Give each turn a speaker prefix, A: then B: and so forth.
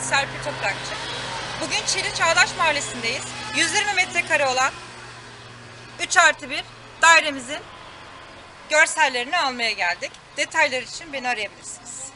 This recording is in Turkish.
A: Serpil Toprakçı. Bugün Çeri Çağdaş Mahallesi'ndeyiz. 120 metrekare olan 3 artı 1 dairemizin görsellerini almaya geldik. Detaylar için beni arayabilirsiniz.